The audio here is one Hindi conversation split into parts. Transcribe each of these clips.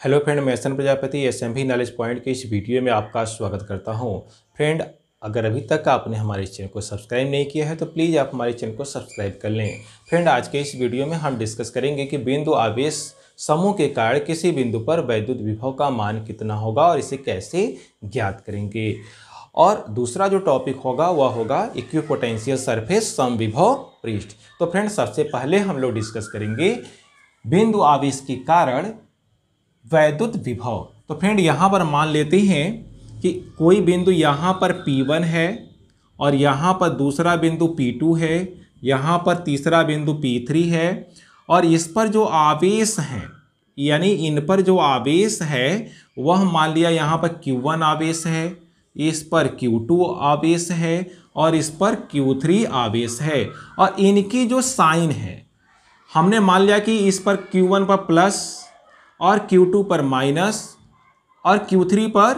हेलो फ्रेंड, मैं Esan Prajapati S M knowledge point के इस वीडियो में आपका स्वागत करता हूँ। फ्रेंड, अगर अभी तक आपने हमारे चैनल को सब्सक्राइब नहीं किया है तो प्लीज़ आप हमारे चैनल को सब्सक्राइब कर लें। फ्रेंड, आज के इस वीडियो में हम डिस्कस करेंगे कि बिंदु आवेश समूह के कारण किसी बिंदु पर वैद्युत विभव का मान कितना होगा और इसे कैसे ज्ञात करेंगे। और दूसरा जो टॉपिक होगा, वह होगा इक्विपोटेंशियल सरफेस सम विभव पृष्ठ। तो फ्रेंड, सबसे पहले हम लोग डिस्कस करेंगे बिंदु आवेश के कारण वैद्युत विभव। तो फ्रेंड यहाँ पर मान लेते हैं कि कोई बिंदु यहाँ पर P1 है और यहाँ पर दूसरा बिंदु P2 है, यहाँ पर तीसरा बिंदु P3 है और इस पर जो आवेश हैं, यानी इन पर जो आवेश है, वह मान लिया यहाँ पर Q1 आवेश है, इस पर Q2 आवेश है और इस पर Q3 आवेश है और इनकी जो साइन है, हमने मान लिया कि इस पर Q1 पर प्लस और Q2 पर माइनस और Q3 पर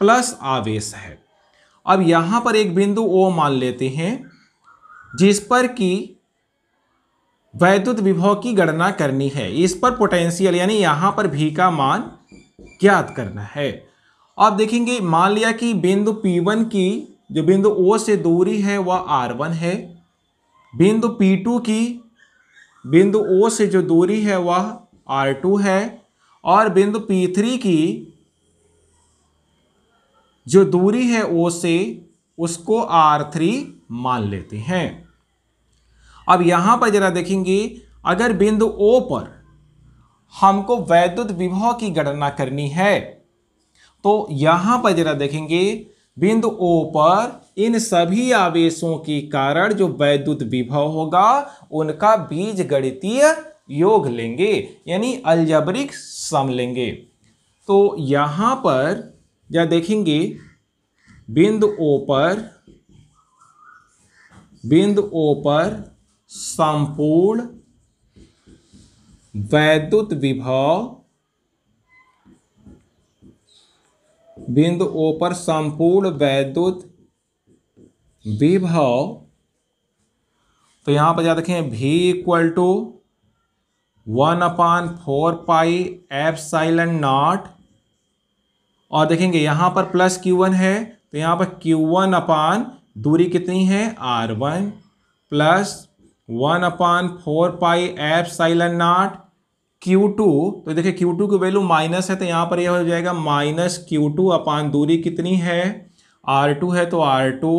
प्लस आवेश है। अब यहाँ पर एक बिंदु O मान लेते हैं, जिस पर कि वैद्युत विभव की गणना करनी है। इस पर पोटेंशियल यानी यहाँ पर भी का मान ज्ञात करना है। अब देखेंगे, मान लिया कि बिंदु P1 की जो बिंदु O से दूरी है, वह R1 है। बिंदु P2 की बिंदु O से जो दूरी है, वह R2 है। और बिंदु P3 की जो दूरी है O से, उसको R3 मान लेते हैं। अब यहाँ पर जरा देखेंगे, अगर बिंदु O पर हमको वैद्युत विभव की गणना करनी है तो यहाँ पर जरा देखेंगे, बिंदु O पर इन सभी आवेशों के कारण जो वैद्युत विभव होगा, उनका बीज गणितीय योग लेंगे, यानी अल्जबरिक सम लेंगे। तो यहाँ पर, या देखेंगे, बिंदु ओ पर, बिंदु ओ पर संपूर्ण वैद्युत विभव, बिंदु ओ पर संपूर्ण वैद्युत विभव तो यहाँ पर याद रखें भी equal to one upon four pi epsilon naught. और देखेंगे, यहाँ पर प्लस क्यू वन है तो यहाँ पर क्यू वन अपान दूरी कितनी है? R one plus one upon four pi epsilon naught Q two. तो देखिए, क्यू टू की वैल्यू माइनस है तो यहाँ पर यह हो जाएगा माइनस क्यू टू अपान दूरी कितनी है? आर टू है तो आर टू।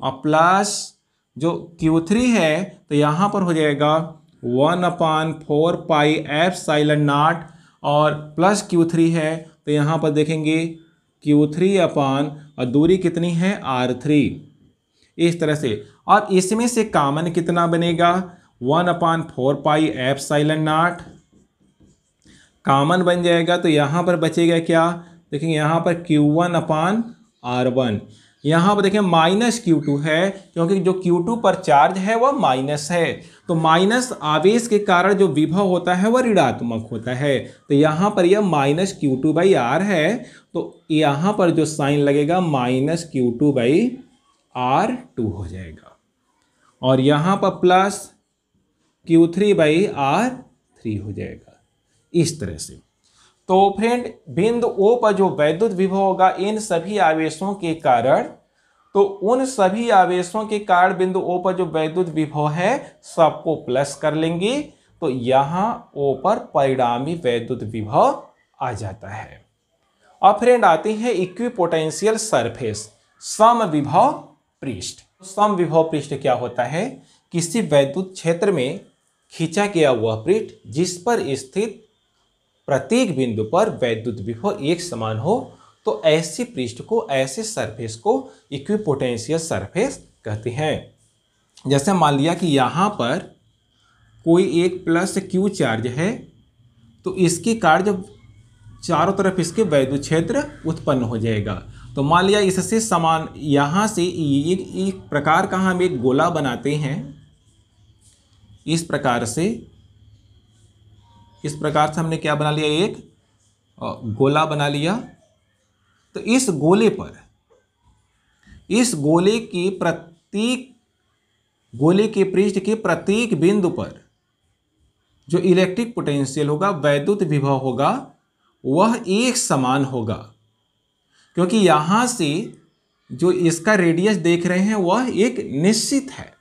और प्लस जो क्यू थ्री है तो यहाँ पर हो जाएगा one upon four pi epsilon naught और प्लस क्यू थ्री है तो यहाँ पर देखेंगे क्यू थ्री अपान, और दूरी कितनी है? R three. इस तरह से। और इसमें से कामन कितना बनेगा? One upon four pi epsilon naught. Common बन जाएगा तो यहाँ पर बचेगा क्या? देखेंगे, यहाँ पर q one upon r one. यहाँ पर देखिए, माइनस क्यू टू है, क्योंकि जो क्यू टू पर चार्ज है, वह माइनस है। तो माइनस आवेश के कारण जो विभव होता है, वह ऋणात्मक होता है। तो यहाँ पर यह minus q two by r है। तो यहाँ पर जो साइन लगेगा, minus q two by r two हो जाएगा। और यहाँ पर plus q three by r three हो जाएगा। इस तरह से। तो फ्रेंड, बिंदु ओ पर जो वैद्युत विभव होगा, इन सभी आवेशों के कारण तो उन सभी आवेशों के कारण बिंदु ओ पर जो वैद्युत विभव है, सबको प्लस कर लेंगे। तो यहाँ ओ पर परिणामी वैद्युत विभव आ जाता है। अब फ्रेंड आते हैं इक्विपोटेंशियल सरफेस सम विभव पृष्ठ। सम विभव पृष्ठ क्या होता है? किसी वैद्युत क्षेत्र में खींचा गया हुआ पृष्ठ जिस पर स्थित प्रत्येक बिंदु पर वैद्युत विभव एक समान हो तो ऐसे पृष्ठ को ऐसे सरफेस को इक्विपोटेंशियल सरफेस कहते हैं। जैसे मान लिया कि यहाँ पर कोई एक प्लस क्यू चार्ज है तो इसके कार्य जब चारों तरफ़ इसके वैद्युत क्षेत्र उत्पन्न हो जाएगा। तो मान लिया इससे समान यहाँ से एक, एक प्रकार का हम एक गोला बनाते हैं। इस प्रकार से इस प्रकार से हमने क्या बना लिया? एक गोला बना लिया। तो इस गोले पर, इस गोले के प्रत्येक गोले के पृष्ठ के प्रत्येक बिंदु पर जो इलेक्ट्रिक पोटेंशियल होगा, वैद्युत विभव होगा, वह एक समान होगा। क्योंकि यहाँ से जो इसका रेडियस देख रहे हैं, वह एक निश्चित है।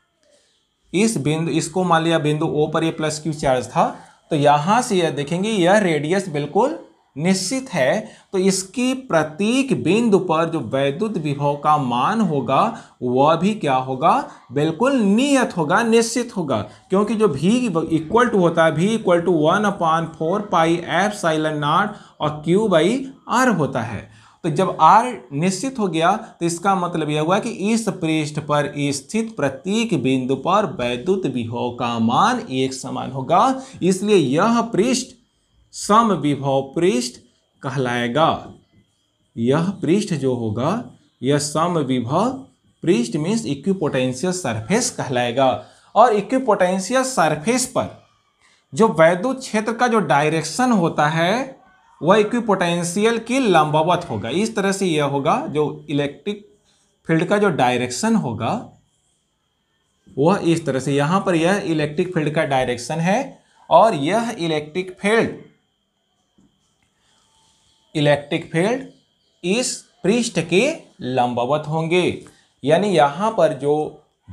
इस बिंदु, इसको मान लिया बिंदु ओ पर ये प्लस क्यू चार्ज था। तो यहाँ से यह देखेंगे, यह रेडियस बिल्कुल निश्चित है। तो इसकी प्रतीक बिंदु पर जो वैद्युत विभव का मान होगा, वह भी क्या होगा? बिल्कुल नियत होगा, निश्चित होगा। क्योंकि जो भी इक्वल टू होता है भी equal to one upon four pi epsilon naught और क्यू बाई आर होता है। तो जब आर निश्चित हो गया तो इसका मतलब यह हुआ कि इस पृष्ठ पर स्थित प्रत्येक बिंदु पर वैद्युत विभव का मान एक समान होगा। इसलिए यह पृष्ठ सम विभव पृष्ठ कहलाएगा। यह पृष्ठ जो होगा, यह सम विभव पृष्ठ मीन्स इक्विपोटेंशियल सरफेस कहलाएगा। और इक्विपोटेंशियल सरफेस पर जो वैद्युत क्षेत्र का जो डायरेक्शन होता है वह इक्विपोटेंशियल की लंबावत होगा। इस तरह से यह होगा, जो इलेक्ट्रिक फ़ील्ड का जो डायरेक्शन होगा, वह इस तरह से, यहाँ पर यह इलेक्ट्रिक फ़ील्ड का डायरेक्शन है और यह इलेक्ट्रिक फ़ील्ड इलेक्ट्रिक फ़ील्ड इस पृष्ठ के लंबावत होंगे। यानी यहाँ पर जो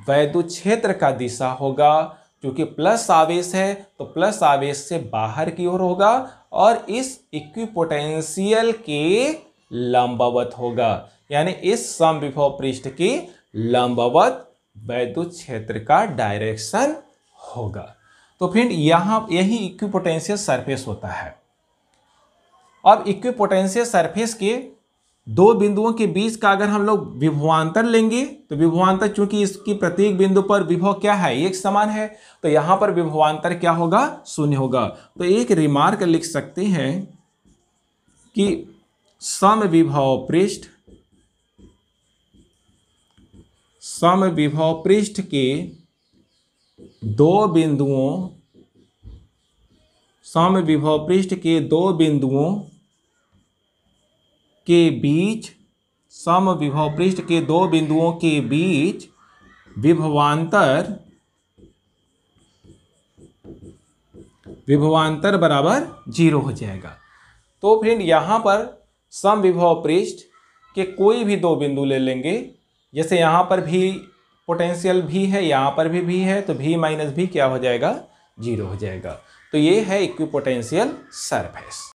वैद्युत क्षेत्र का दिशा होगा क्योंकि प्लस आवेश है तो प्लस आवेश से बाहर की ओर होगा और इस इक्विपोटेंशियल के लंबवत होगा। यानी इस सम विभव पृष्ठ के लंबवत वैद्युत क्षेत्र का डायरेक्शन होगा। तो फिर यहाँ, यही इक्विपोटेंशियल सरफेस होता है। अब इक्विपोटेंशियल सरफेस के दो बिंदुओं के बीच का अगर हम लोग विभवांतर लेंगे तो विभवांतर चूँकि इसकी प्रत्येक बिंदु पर विभव क्या है? एक समान है तो यहाँ पर विभवांतर क्या होगा? शून्य होगा। तो एक रिमार्क लिख सकते हैं कि सम विभव पृष्ठ सम विभव पृष्ठ के दो बिंदुओं सम विभव पृष्ठ के दो बिंदुओं के बीच सम विभव पृष्ठ के दो बिंदुओं के बीच विभवांतर विभवांतर बराबर ज़ीरो हो जाएगा। तो फ्रेंड, यहाँ पर सम विभव पृष्ठ के कोई भी दो बिंदु ले लेंगे। जैसे यहाँ पर भी पोटेंशियल भी है, यहाँ पर भी भी है तो भी माइनस भी क्या हो जाएगा? ज़ीरो हो जाएगा। तो ये है इक्विपोटेंशियल सरफेस